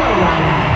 Flowrider.